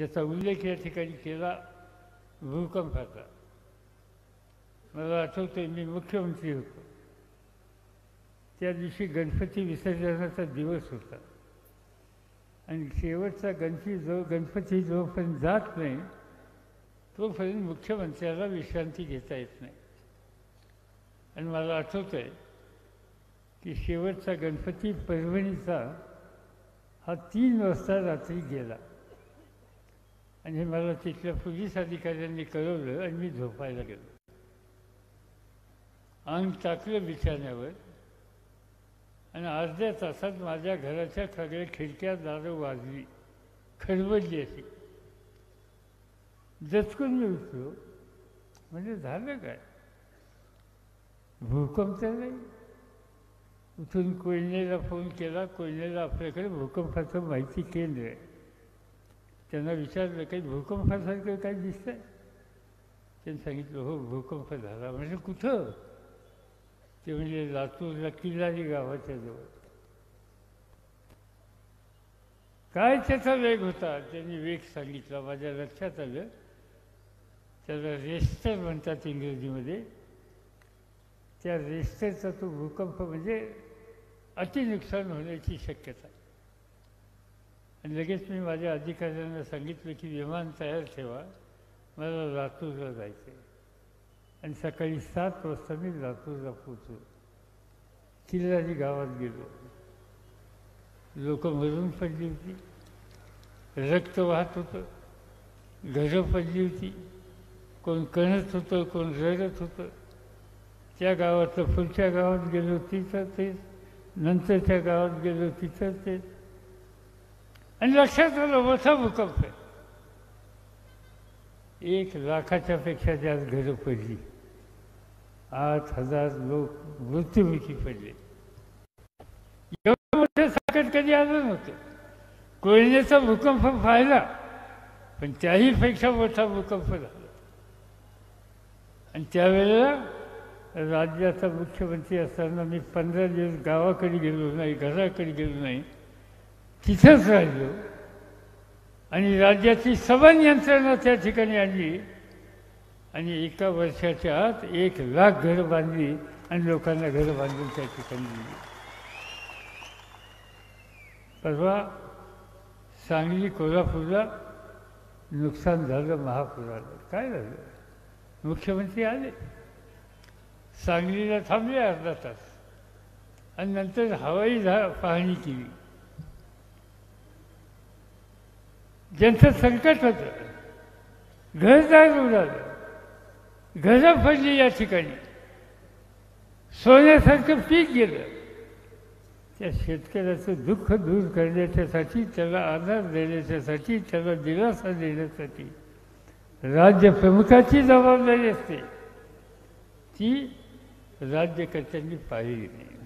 ज्याचा उल्लेख या ठिकाणी केला भूकंपाचा. मला आठवतंय मी मुख्यमंत्री होतो. त्या दिवशी गणपती विसर्जनाचा दिवस होता. आणि शेवटचा गणपती जो गणपती जोपर्यंत जात नाही तोपर्यंत मुख्यमंत्र्याला विश्रांती घेता येत नाही. आणि मला आठवतं आहे की शेवटचा गणपती परभणीचा हा तीन वाजता रात्री गेला. आणि मला तिथल्या पोलीस अधिकाऱ्यांनी कळवलं आणि मी झोपायला गेलो अंग टाकलं बिछाण्यावर आणि अर्ध्या तासात माझ्या घराच्या सगळ्या खिडक्या दारं वाजली खडबडली अशी जचकून मी उठलो म्हणजे झालं काय भूकंप तर नाही उठून कोयनेला फोन केला कोयनेला आपल्याकडे भूकंपाचं माहिती केंद्र आहे त्यांना विचारलं काही भूकंपासारखं काही दिसतंय? त्यांनी सांगितलं हो भूकंप झाला. म्हणजे कुठं? ते म्हणजे लातूरला किल्लारी गावाच्या जवळ. काय त्याचा वेग होता? त्यांनी वेग सांगितला. माझ्या लक्षात आलं. त्याला रेस्टर म्हणतात इंग्रजीमध्ये. त्या रेस्टरचा तो भूकंप म्हणजे अतिनुकसान होण्याची शक्यता. आणि लगेच मी माझ्या अधिकाऱ्यांना सांगितलं की विमान तयार ठेवा मला लातूरला जायचं आहे आणि सकाळी सात वाजता मी लातूरला पोचलो किल्लारी गावात गेलो. लोक मरून पडली होती. रक्त वाहत होतं. घरं पडली होती. कोण कणत होतं कोण रडत होतं. त्या गावातलं पुढच्या गावात गेलो तिथं तेच. नंतर त्या गावात गेलो तिथं तेच. आणि लक्षात आलं मोठा भूकंप. आहे एक लाखाच्या पेक्षा जास्त घरं पडली. आठ हजार लोक मृत्युमुखी पडले. एवढं मोठं संकट कधी आलं नव्हतं. कोयनेचा भूकंप पाहिला पण त्याही पेक्षा मोठा भूकंप झाला. आणि त्यावेळेला राज्याचा मुख्यमंत्री असताना मी पंधरा दिवस गावाकडे गेलो नाही घराकडे गेलो नाही. तिथंच राहिलो आणि राज्याची सवन यंत्रणा त्या ठिकाणी आणली. आणि एका वर्षाच्या आत एक लाख घरं बांधली आणि लोकांना घरं बांधून त्या ठिकाणी दिली. परवा सांगली कोल्हापूरला नुकसान झालं महापुराला. काय झालं? मुख्यमंत्री आले. सांगलीला थांबले अर्धा तास. आणि नंतर हवाई झा पाहणी केली. ज्यांचं संकट होतं घरदार उडालं घरं पडली या ठिकाणी. सोन्यासारखं पीक गेलं. त्या शेतकऱ्याचं दुःख दूर करण्याच्यासाठी त्याला आधार देण्याच्यासाठी त्याला दिलासा देण्यासाठी राज्य प्रमुखाची जबाबदारी असते. ती राज्यकर्त्यांनी पाहिली नाही.